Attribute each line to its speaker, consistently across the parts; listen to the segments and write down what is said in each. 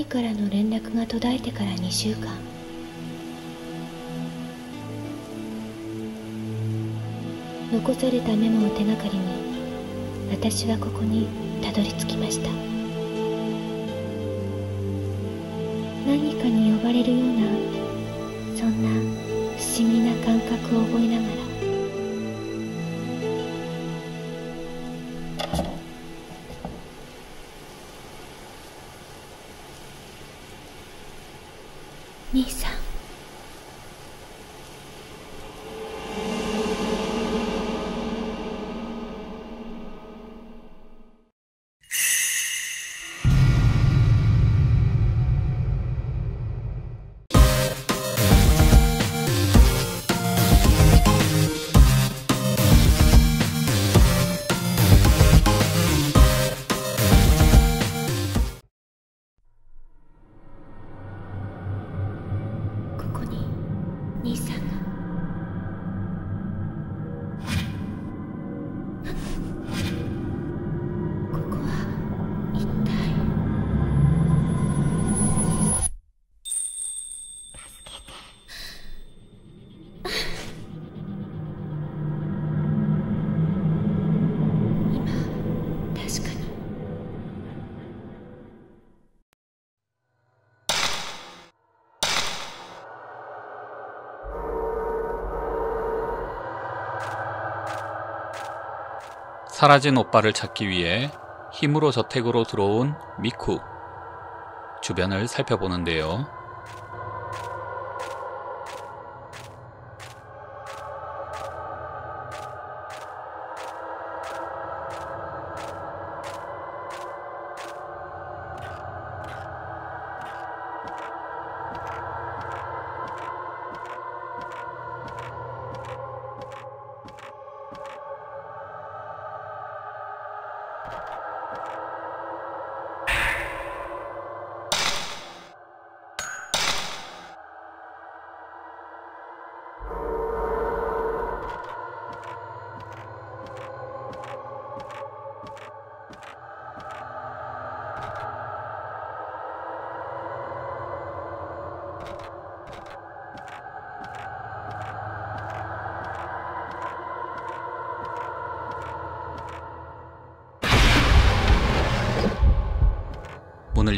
Speaker 1: 兄からの連絡が途絶えてから2週間。残されたメモを手がかりに私はここにたどり着きました。何かに呼ばれるようなそんな不思議な感覚を覚えながら
Speaker 2: 사라진 오빠를 찾기 위해 힘으로 저택으로 들어온 미쿠. 주변을 살펴보는데요.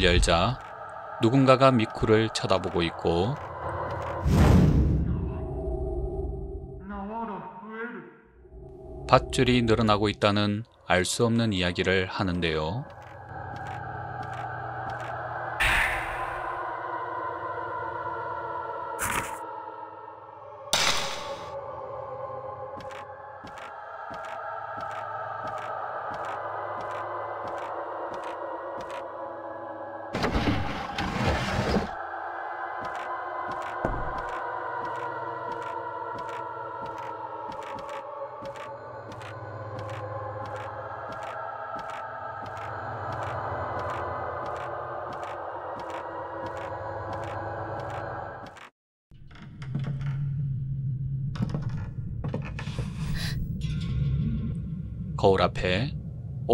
Speaker 2: 열자 누군가가 미쿠를 쳐다보고 있고 밧줄이 늘어나고 있다는 알 수 없는 이야기를 하는데요.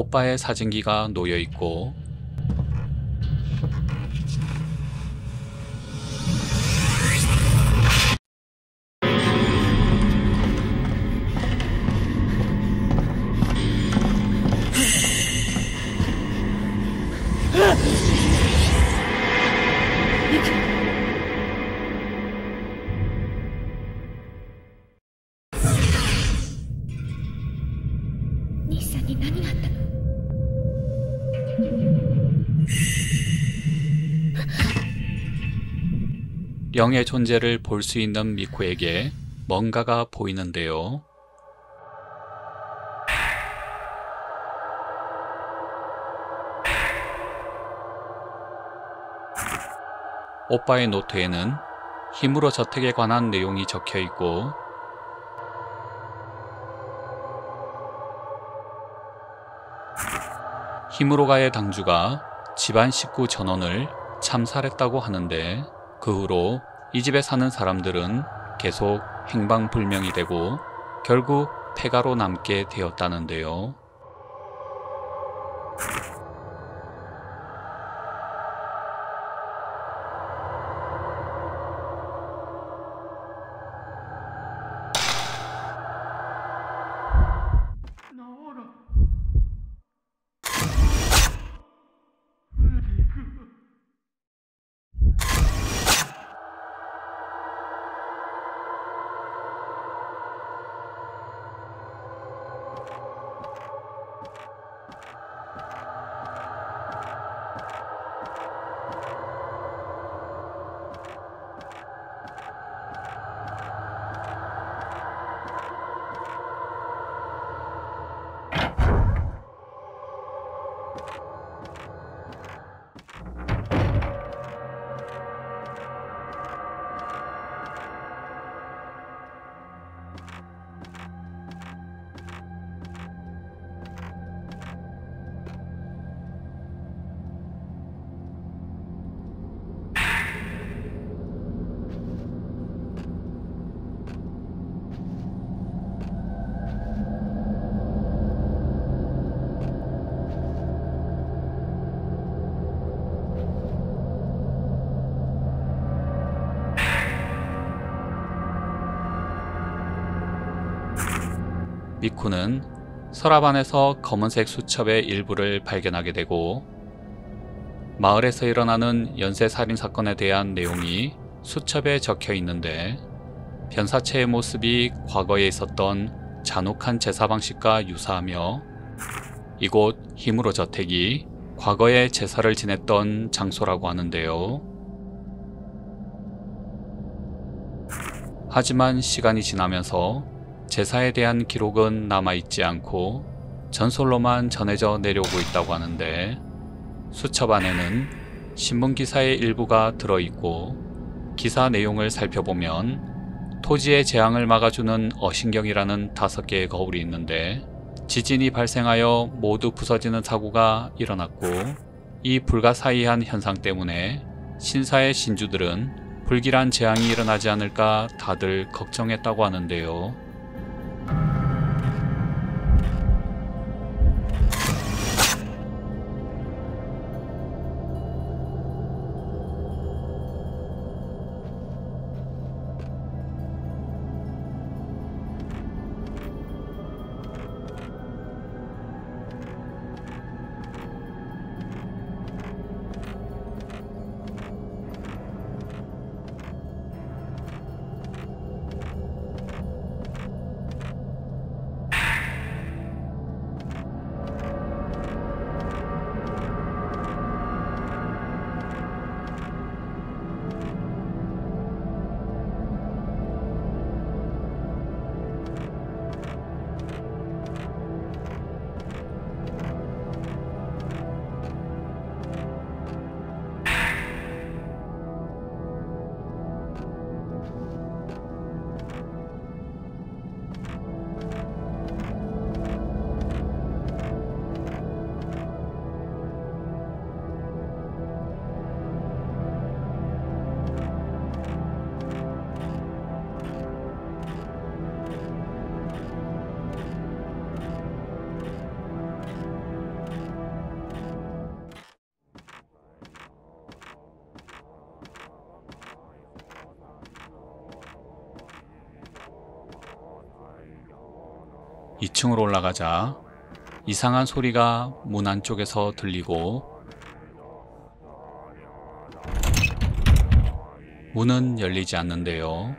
Speaker 2: 오빠의 사진기가 놓여 있고 영의 존재를 볼 수 있는 미쿠에게 뭔가가 보이는데요. 오빠의 노트에는 힘으로 저택에 관한 내용이 적혀 있고 힘으로가의 당주가 집안 식구 전원을 참살했다고 하는데 그 후로 이 집에 사는 사람들은 계속 행방불명이 되고 결국 폐가로 남게 되었다는데요. 미쿠는 서랍 안에서 검은색 수첩의 일부를 발견하게 되고 마을에서 일어나는 연쇄 살인 사건에 대한 내용이 수첩에 적혀 있는데 변사체의 모습이 과거에 있었던 잔혹한 제사 방식과 유사하며 이곳 힘으로 저택이 과거에 제사를 지냈던 장소라고 하는데요. 하지만 시간이 지나면서 제사에 대한 기록은 남아있지 않고 전설로만 전해져 내려오고 있다고 하는데 수첩 안에는 신문 기사의 일부가 들어있고 기사 내용을 살펴보면 토지의 재앙을 막아주는 어신경이라는 다섯 개의 거울이 있는데 지진이 발생하여 모두 부서지는 사고가 일어났고 이 불가사의한 현상 때문에 신사의 신주들은 불길한 재앙이 일어나지 않을까 다들 걱정했다고 하는데요. 이층으로 올라가자 이상한 소리가 문 안쪽에서 들리고 문은 열리지 않는데요.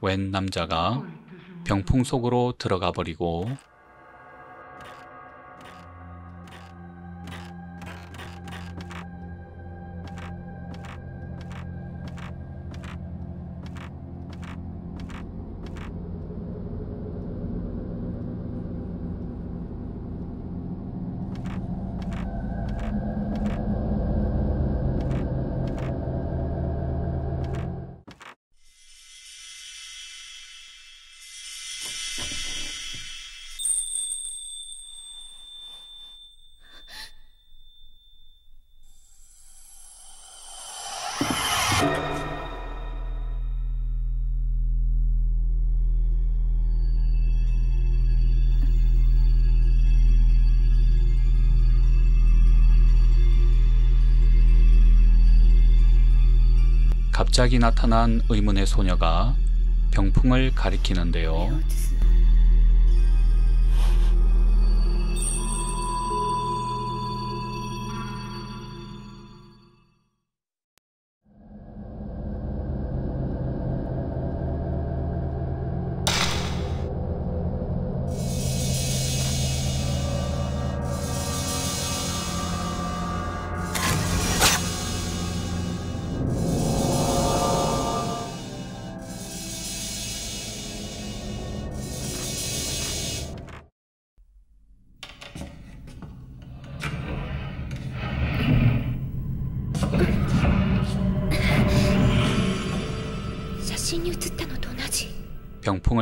Speaker 2: 웬 남자가 병풍 속으로 들어가 버리고 갑자기 나타난 의문의 소녀가 병풍을 가리키는데요.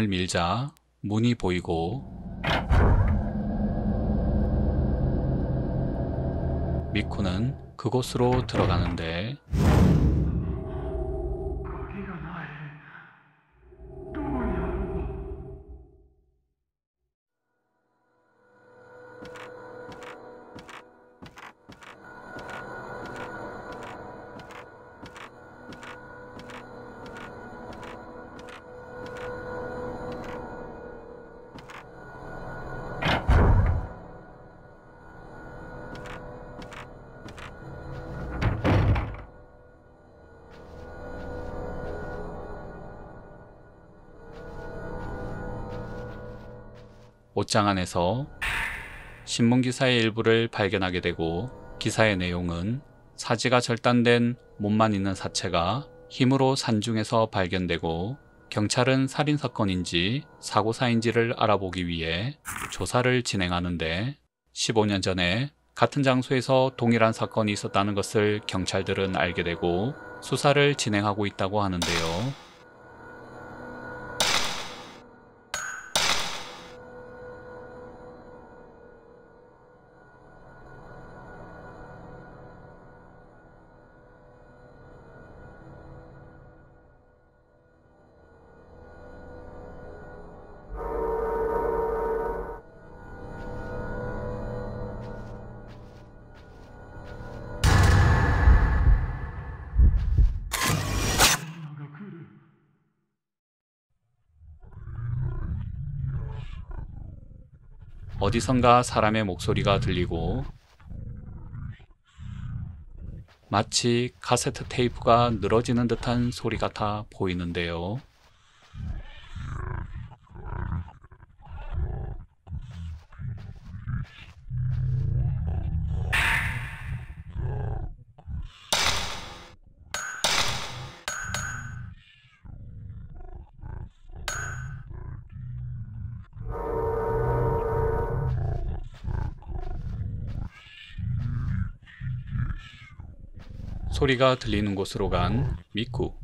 Speaker 2: 병풍을 밀자 문이 보이고 미쿠는 그곳으로 들어가는데 옷장 안에서 신문 기사의 일부를 발견하게 되고 기사의 내용은 사지가 절단된 몸만 있는 사체가 힘으로 산중에서 발견되고 경찰은 살인 사건인지 사고사인지를 알아보기 위해 조사를 진행하는데 15년 전에 같은 장소에서 동일한 사건이 있었다는 것을 경찰들은 알게 되고 수사를 진행하고 있다고 하는데요. 어디선가 사람의 목소리가 들리고 마치 카세트 테이프가 늘어지는 듯한 소리 같아 보이는데요. 소리가 들리는 곳으로 간 미쿠.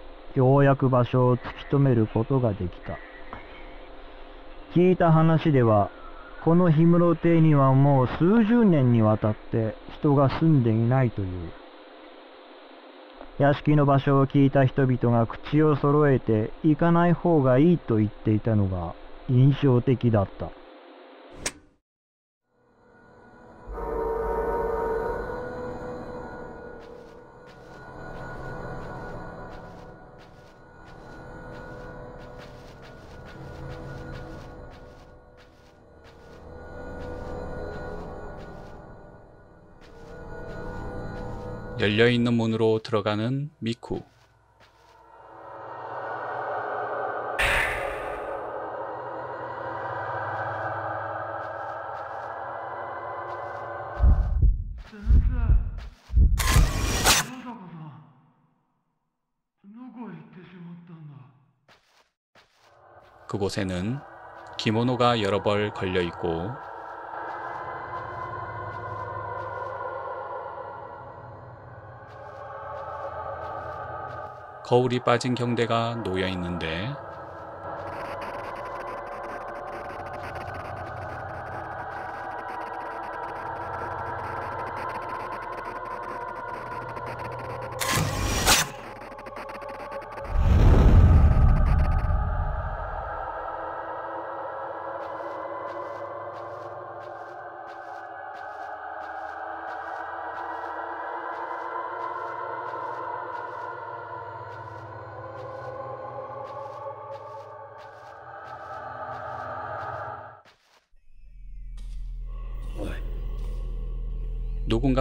Speaker 3: ようやく場所を突き止めることができた聞いた話ではこの氷室邸にはもう数十年にわたって人が住んでいないという屋敷の場所を聞いた人々が口を揃えて行かない方がいいと言っていたのが印象的だった。
Speaker 2: 「 열려있는 문으로 들어가는 미쿠. 그곳에는 기모노가 여러 벌 걸려 있고 거울이 빠진 경대가 놓여 있는데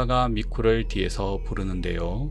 Speaker 2: 누군가가 미쿠를 뒤에서 부르는데요.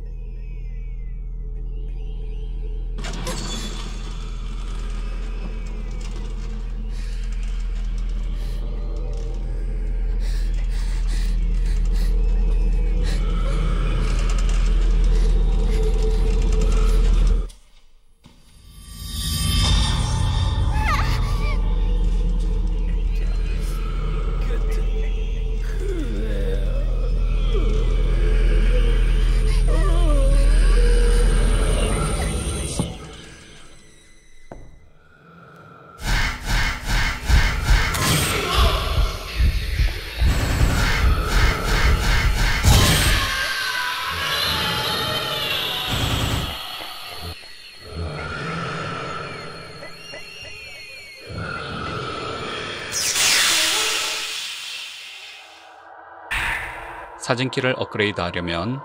Speaker 2: 사진기를 업그레이드 하려면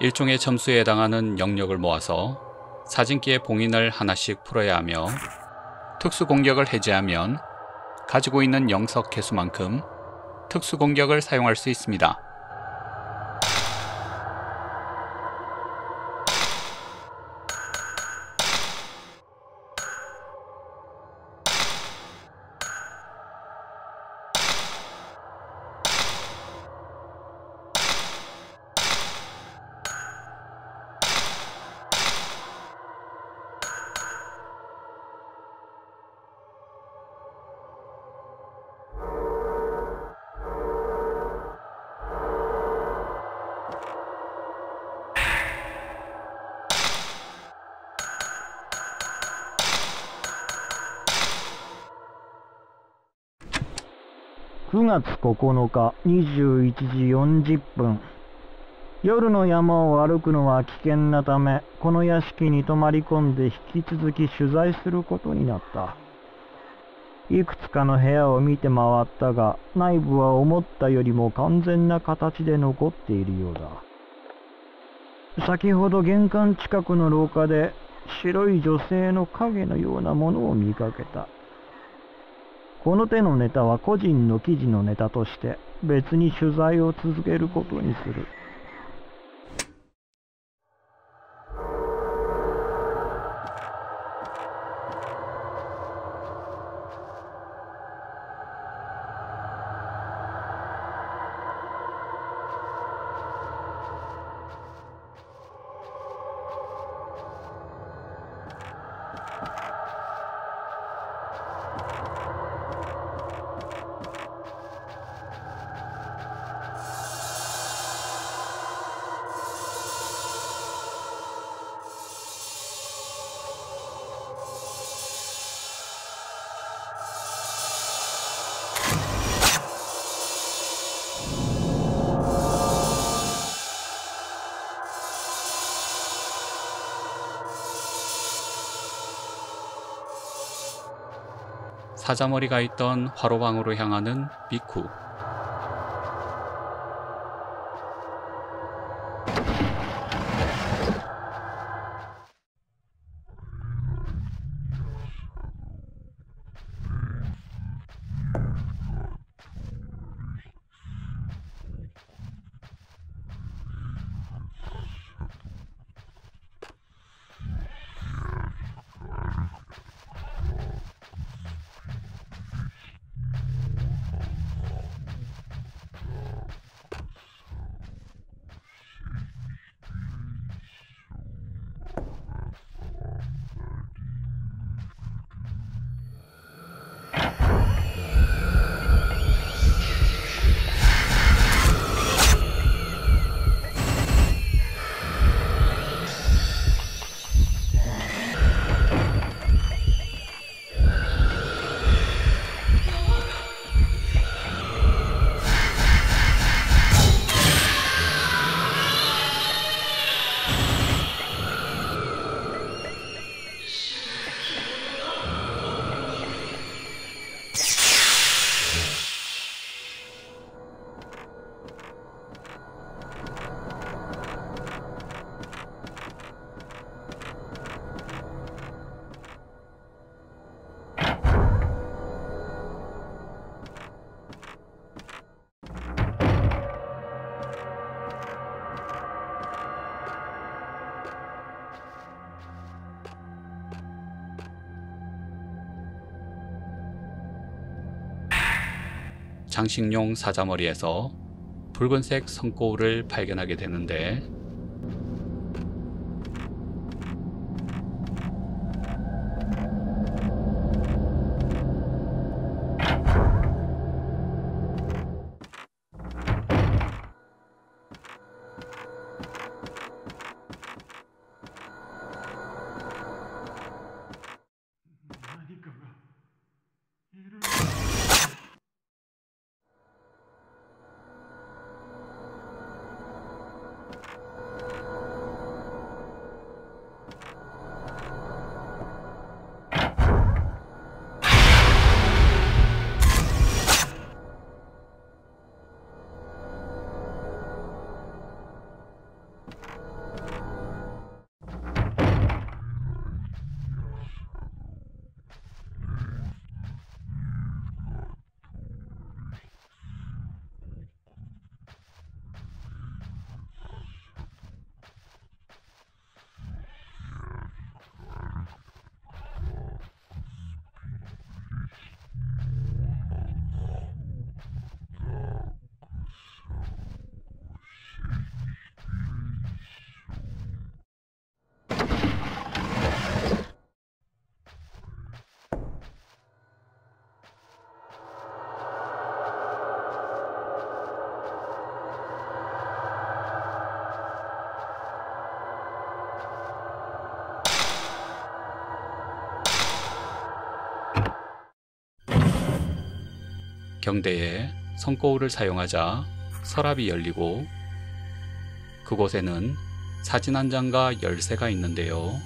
Speaker 2: 일종의 점수에 해당하는 영역을 모아서 사진기의 봉인을 하나씩 풀어야 하며 특수 공격을 해제하면 가지고 있는 영석 개수만큼 특수 공격을 사용할 수 있습니다
Speaker 3: 9日21時40分。夜の山を歩くのは危険なためこの屋敷に泊まり込んで引き続き取材することになった。いくつかの部屋を見て回ったが内部は思ったよりも完全な形で残っているようだ。先ほど玄関近くの廊下で白い女性の影のようなものを見かけた。この手のネタは個人の記事のネタとして別に取材を続けることにする。
Speaker 2: 사자머리가 있던 화로방으로 향하는 미쿠. 장식용 사자머리에서 붉은색 성거울을 발견하게 되는데 경대에 성거울을 사용하자 서랍이 열리고 그곳에는 사진 한 장과 열쇠가 있는데요.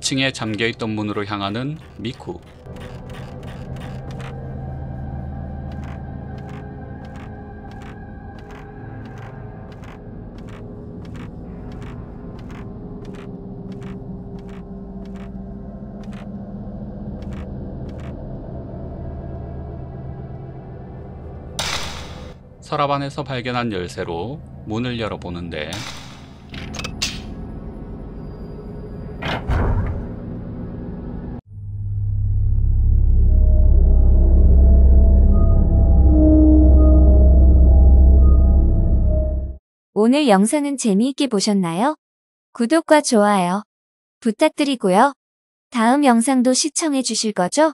Speaker 2: 2층에 잠겨있던 문으로 향하는 미쿠. 서랍 안에서 발견한 열쇠로 문을 열어보는데
Speaker 4: 오늘 영상은 재미있게 보셨나요? 구독과 좋아요 부탁드리고요. 다음 영상도 시청해 주실 거죠?